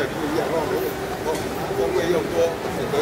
也不一样，那我工位又多，选择。